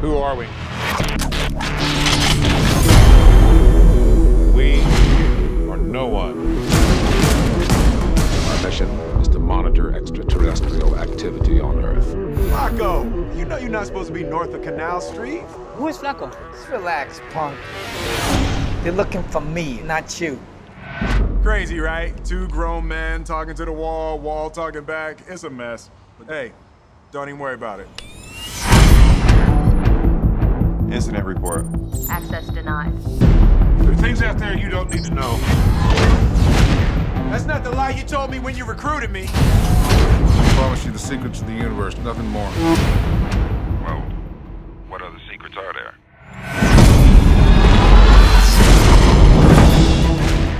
Who are we? We are no one. Our mission is to monitor extraterrestrial activity on Earth. Flacco, you know you're not supposed to be north of Canal Street. Who is Flacco? Just relax, punk. They're looking for me, not you. Crazy, right? Two grown men talking to the wall, wall talking back. It's a mess. But hey, don't even worry about it. Incident report. Access denied. There are things out there you don't need to know. That's not the lie you told me when you recruited me. I promise you the secrets of the universe, nothing more. Well, what other secrets are there?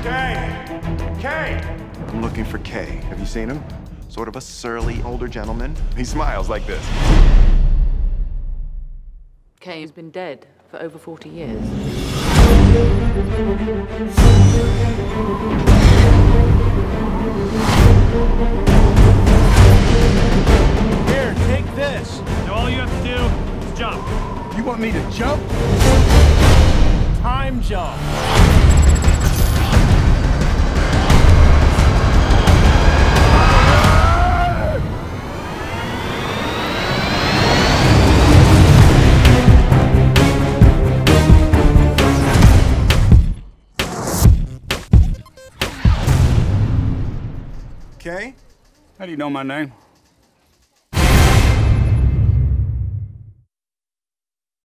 Kay! Kay! I'm looking for Kay. Have you seen him? Sort of a surly older gentleman. He smiles like this. Kay has been dead for over 40 years. Here, take this. Now all you have to do is jump. You want me to jump? Time jump. Kay? How do you know my name?